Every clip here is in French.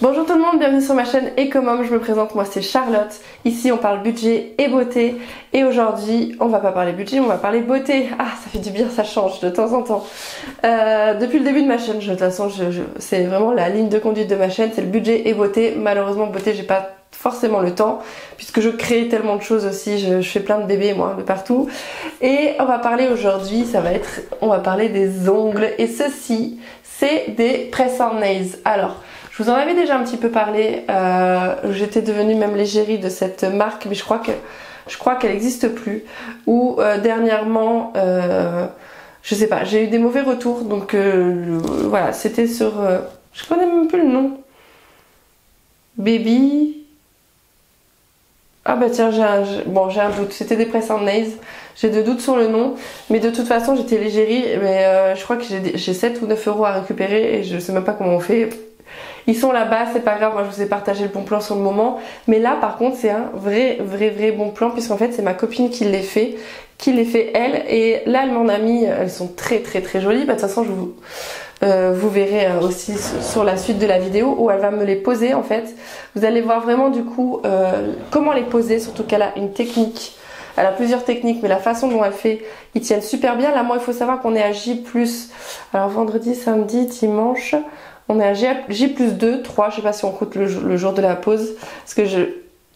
Bonjour tout le monde, bienvenue sur ma chaîne Ecomom, je me présente, moi c'est Charlotte. Ici on parle budget et beauté et aujourd'hui on va pas parler budget, on va parler beauté. Ah ça fait du bien, ça change de temps en temps. Euh, depuis le début de ma chaîne, de toute façon c'est vraiment la ligne de conduite de ma chaîne, c'est le budget et beauté. Malheureusement beauté j'ai pas forcément le temps puisque je crée tellement de choses aussi, je, je, fais plein de bébés moi de partout. Et on va parler aujourd'hui, ça va être, on va parler des ongles et ceci c'est des press on nails. Alors je vous en avais déjà un petit peu parlé. Euh, J'étais devenue même l'égérie de cette marque, mais je crois que je crois qu'elle n'existe plus. Ou euh, dernièrement, euh, je sais pas, j'ai eu des mauvais retours, donc euh, voilà, c'était sur, euh, je connais même plus le nom. Baby. Ah bah tiens, j'ai un, bon, j'ai un doute. C'était des press nails. J'ai de doutes sur le nom, mais de toute façon, j'étais l'égérie. Mais euh, je crois que j'ai 7 ou 9 euros à récupérer et je sais même pas comment on fait. Ils sont là-bas, c'est pas grave, moi je vous ai partagé le bon plan sur le moment. Mais là par contre c'est un vrai vrai vrai bon plan puisqu'en fait c'est ma copine qui les fait, qui les fait elle. Et là elle m'en a mis, elles sont très très très jolies. Bah, de toute façon je vous, euh, verrez euh, aussi sur la suite de la vidéo où elle va me les poser en fait. Vous allez voir vraiment du coup euh, comment les poser, surtout qu'elle a une technique. Elle a plusieurs techniques, mais la façon dont elle fait, ils tiennent super bien. Là, moi, il faut savoir qu'on est à J+. Alors, vendredi, samedi, dimanche, on est à J, plus 2, 3, je sais pas si on compte le, jour de la pause, parce que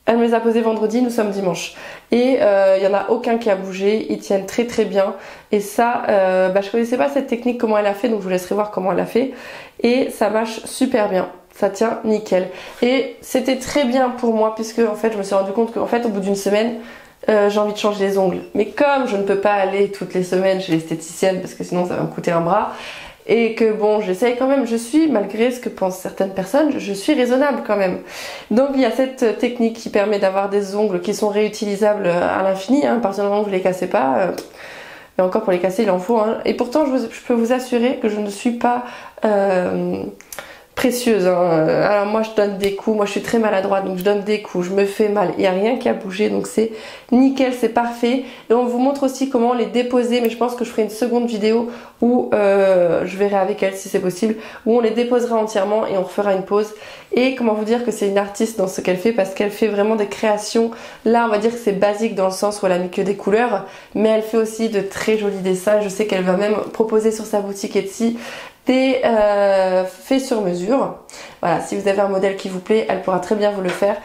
elle me les a posés vendredi, nous sommes dimanche. Et il euh, y en a aucun qui a bougé, ils tiennent très très bien. Et ça, euh, bah, je connaissais pas cette technique, comment elle a fait, donc je vous laisserai voir comment elle a fait. Et ça marche super bien, ça tient nickel. Et c'était très bien pour moi, puisque en fait je me suis rendu compte qu'en fait au bout d'une semaine, euh, j'ai envie de changer les ongles. Mais comme je ne peux pas aller toutes les semaines chez l'esthéticienne, parce que sinon ça va me coûter un bras, et que bon, j'essaye quand même, je suis, malgré ce que pensent certaines personnes, je suis raisonnable quand même. Donc il y a cette technique qui permet d'avoir des ongles qui sont réutilisables à l'infini, hein, à partir du moment où vous les cassez pas. Euh, et encore pour les casser, il en faut. Hein. Et pourtant, je, je, peux vous assurer que je ne suis pas euh, précieuse. Hein. Alors moi je donne des coups, moi je suis très maladroite donc je donne des coups, je me fais mal, il n'y a rien qui a bougé donc c'est nickel, c'est parfait. Et on vous montre aussi comment les déposer mais je pense que je ferai une seconde vidéo où euh, je verrai avec elle si c'est possible, où on les déposera entièrement et on refera une pause. Et comment vous dire que c'est une artiste dans ce qu'elle fait parce qu'elle fait vraiment des créations. Là on va dire que c'est basique dans le sens où elle a mis que des couleurs mais elle fait aussi de très jolis dessins. Je sais qu'elle va même proposer sur sa boutique Etsy des euh, faits sur mesure. Voilà, si vous avez un modèle qui vous plaît, elle pourra très bien vous le faire.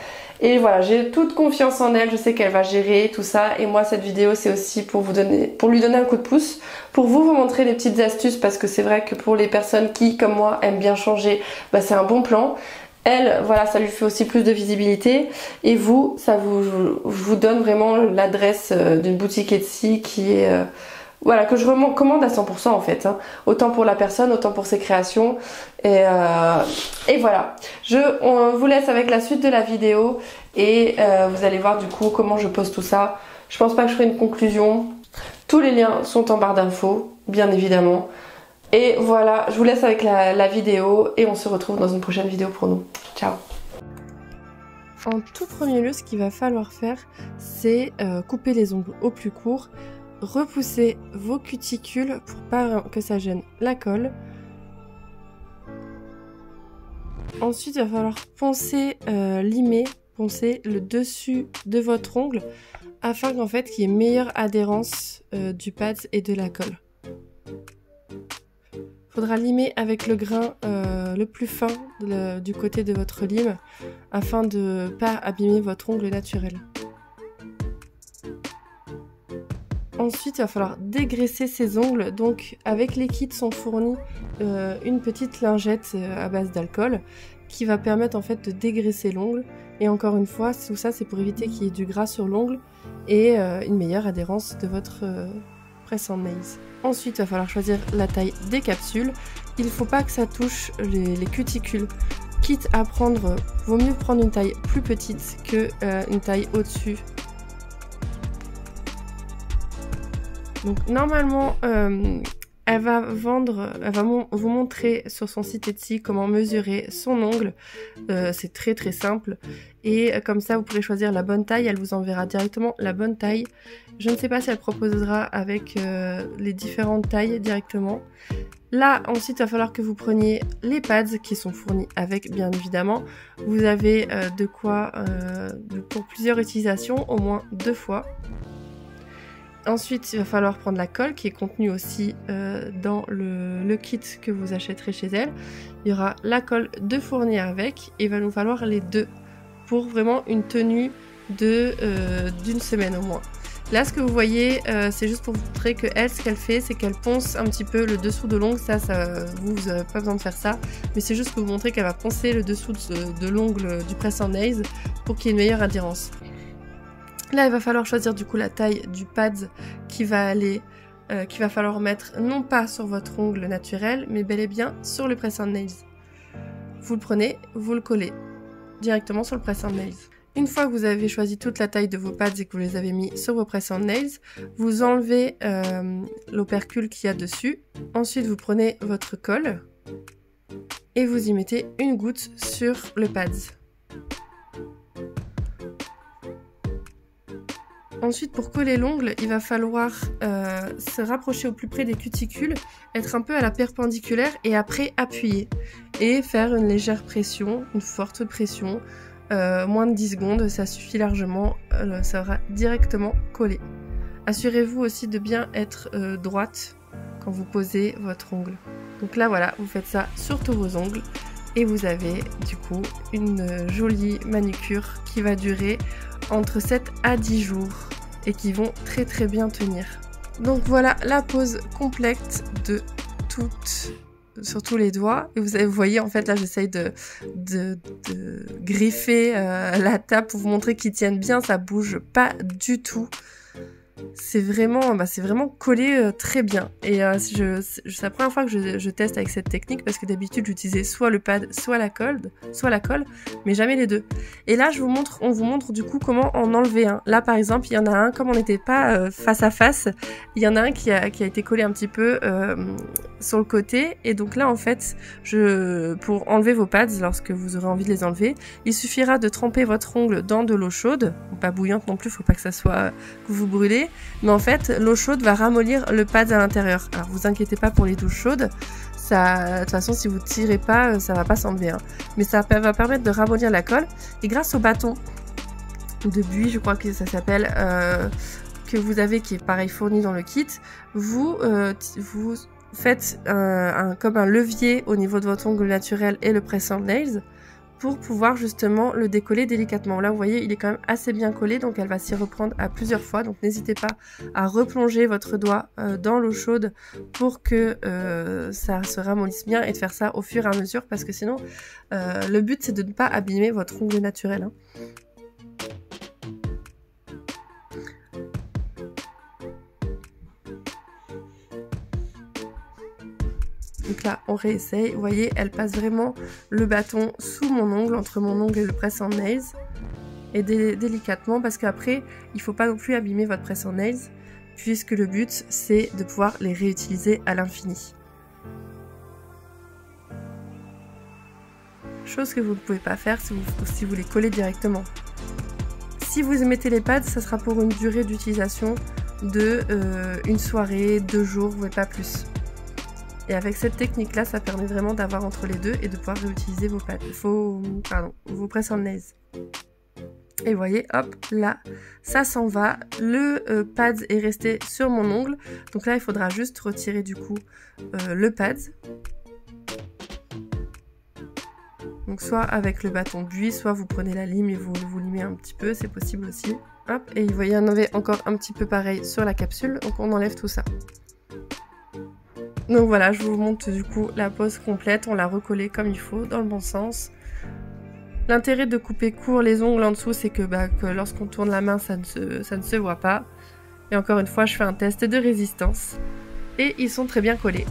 Et voilà, j'ai toute confiance en elle, je sais qu'elle va gérer tout ça. Et moi, cette vidéo, c'est aussi pour vous donner, pour lui donner un coup de pouce, pour vous vous montrer des petites astuces, parce que c'est vrai que pour les personnes qui, comme moi, aiment bien changer, bah, c'est un bon plan. Elle, voilà, ça lui fait aussi plus de visibilité. Et vous, ça vous, donne vraiment l'adresse euh, d'une boutique Etsy qui est euh, voilà, que je recommande à 100% en fait. Hein. Autant pour la personne, autant pour ses créations. Et, euh, et voilà. Je on vous laisse avec la suite de la vidéo et euh, vous allez voir du coup comment je pose tout ça. Je pense pas que je ferai une conclusion. Tous les liens sont en barre d'infos, bien évidemment. Et voilà, je vous laisse avec la, la vidéo et on se retrouve dans une prochaine vidéo pour nous. Ciao en tout premier lieu, ce qu'il va falloir faire, c'est euh, couper les ongles au plus court repousser vos cuticules pour pas que ça gêne la colle. Ensuite, il va falloir poncer, euh, limer, poncer le dessus de votre ongle afin qu'en fait qu'il y ait meilleure adhérence euh, du pad et de la colle. Faudra limer avec le grain euh, le plus fin du côté de votre lime afin de ne pas abîmer votre ongle naturel. Ensuite, il va falloir dégraisser ses ongles. Donc, avec les kits sont fournis euh, une petite lingette euh, à base d'alcool qui va permettre en fait de dégraisser l'ongle. Et encore une fois, tout ça, c'est pour éviter qu'il y ait du gras sur l'ongle et euh, une meilleure adhérence de votre presse en nails. Ensuite, il va falloir choisir la taille des capsules. Il ne faut pas que ça touche les, les, cuticules. Quitte à prendre, vaut mieux prendre une taille plus petite que une taille au-dessus Donc normalement, euh, Elle va vendre, elle va vous montrer sur son site Etsy comment mesurer son ongle. Euh, c'est très très simple. Et comme ça, vous pourrez choisir la bonne taille. Elle vous enverra directement la bonne taille. Je ne sais pas si elle proposera avec euh, les différentes tailles directement. Là, ensuite, il va falloir que vous preniez les pads qui sont fournis avec, bien évidemment. Vous avez de quoi pour plusieurs utilisations, au moins deux fois. Ensuite, il va falloir prendre la colle qui est contenue aussi euh, dans le, kit que vous achèterez chez elle. Il y aura la colle de fournir avec et il va nous falloir les deux pour vraiment une tenue de euh, d'une semaine au moins. Là, ce que vous voyez, euh, c'est juste pour vous montrer que elle, ce qu'elle fait, c'est qu'elle ponce un petit peu le dessous de l'ongle. Ça, vous n'avez pas besoin de faire ça, mais c'est juste pour vous montrer qu'elle va poncer le dessous de, de l'ongle du press en nails pour qu'il y ait une meilleure adhérence. Là, il va falloir choisir du coup la taille du pad qui va aller, euh, qu'il va falloir mettre non pas sur votre ongle naturel, mais bel et bien sur le press nails. Vous le prenez, vous le collez directement sur le press nails. Une fois que vous avez choisi toute la taille de vos pads et que vous les avez mis sur vos press on nails, vous enlevez euh, l'opercule qu'il y a dessus. Ensuite, vous prenez votre colle et vous y mettez une goutte sur le pad. Ensuite, pour coller l'ongle, il va falloir euh, se rapprocher au plus près des cuticules, être un peu à la perpendiculaire et après appuyer. Et faire une légère pression, une forte pression, euh, moins de 10 secondes, ça suffit largement, euh, ça va directement coller. Assurez-vous aussi de bien être droite quand vous posez votre ongle. Donc là voilà, vous faites ça sur tous vos ongles et vous avez du coup une jolie manucure qui va durer entre 7 à 10 jours et qui vont très très bien tenir. Donc voilà la pose complète de toutes sur tous les doigts. Et vous, voyez, en fait, là, j'essaye de, de, griffer euh, la table pour vous montrer qu'ils tiennent bien. Ça bouge pas du tout c'est vraiment, bah, vraiment collé euh, très bien. Et euh, c'est la première fois que je, teste avec cette technique parce que d'habitude j'utilisais soit le pad, soit la colle, soit la colle, mais jamais les deux. Et là, je vous montre, on vous montre du coup comment en enlever un. Là, par exemple, il y en a un, comme on n'était pas euh, face à face, il y en a un qui a, été collé un petit peu sur le côté. Et donc là, en fait, pour enlever vos pads, lorsque vous aurez envie de les enlever, il suffira de tremper votre ongle dans de l'eau chaude, pas bouillante non plus, faut pas que ça soit que vous brûlez mais en fait, l'eau chaude va ramollir le pad à l'intérieur. Alors vous inquiétez pas pour les douches chaudes, ça, de toute façon, si vous tirez pas, ça va pas s'enlever. Hein. Mais ça va permettre de ramollir la colle. Et grâce au bâton de buis, je crois que ça s'appelle, euh, que vous avez, qui est pareil fourni dans le kit, vous, euh, faites comme un levier au niveau de votre ongle naturel et le pressant nails pour pouvoir justement le décoller délicatement. Là, vous voyez, il est quand même assez bien collé, donc elle va s'y reprendre à plusieurs fois. Donc n'hésitez pas à replonger votre doigt euh, dans l'eau chaude pour que euh, ça se ramollisse bien et de faire ça au fur et à mesure parce que sinon, euh, le but c'est de ne pas abîmer votre ongle naturel. Hein. Là, on réessaye. Vous voyez, elle passe vraiment le bâton sous mon ongle, entre mon ongle et le press en nails. Et délicatement, parce qu'après, il faut pas non plus abîmer votre press en nails, puisque le but, c'est de pouvoir les réutiliser à l'infini. Chose que vous ne pouvez pas faire si vous, si vous les collez directement. Si vous mettez les pads, ça sera pour une durée d'utilisation de euh, une soirée, deux jours, mais pas plus. Et avec cette technique-là, ça permet vraiment d'avoir entre les deux et de pouvoir réutiliser vos, vos, pardon, vos presses en naise. Et vous voyez, hop, là, ça s'en va. Le euh, pad est resté sur mon ongle. Donc là, il faudra juste retirer du coup euh, le pad. Donc soit avec le bâton buis, soit vous prenez la lime et vous, vous limez un petit peu, c'est possible aussi. Hop, et vous voyez, il y en avait encore un petit peu pareil sur la capsule. Donc on enlève tout ça. Donc voilà, je vous montre du coup la pose complète. On l'a recollée comme il faut, dans le bon sens. L'intérêt de couper court les ongles en dessous, c'est que, bah, lorsqu'on tourne la main, ça ne, se, voit pas. Et encore une fois, je fais un test de résistance. Et ils sont très bien collés.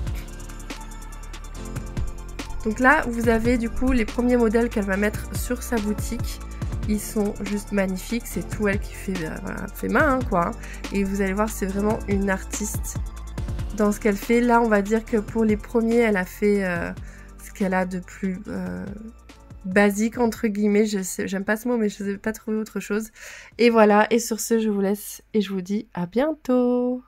Donc là, vous avez du coup les premiers modèles qu'elle va mettre sur sa boutique. Ils sont juste magnifiques. C'est tout elle qui fait, bah, fait main, hein, quoi. Et vous allez voir, c'est vraiment une artiste ce qu'elle fait. Là, on va dire que pour les premiers, elle a fait ce qu'elle a de plus basique entre guillemets. Je j'aime pas ce mot, mais je ne sais pas trouver autre chose. Et voilà. Et sur ce, je vous laisse et je vous dis à bientôt.